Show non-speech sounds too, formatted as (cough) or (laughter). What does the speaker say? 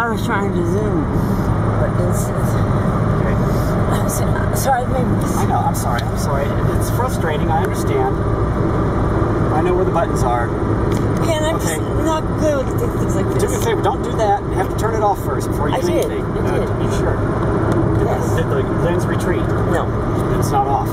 I was trying to zoom, But it's, it's, Okay. (laughs) sorry, maybe. I know. I'm sorry. I'm sorry. It's frustrating. I understand. I know where the buttons are. And I'm Okay. just not good with things like Do me a favor. Don't do that. You have to turn it off first before you I do did. anything. I Uh, did. to be sure. Yes. did the lens retreat? No. It's not off?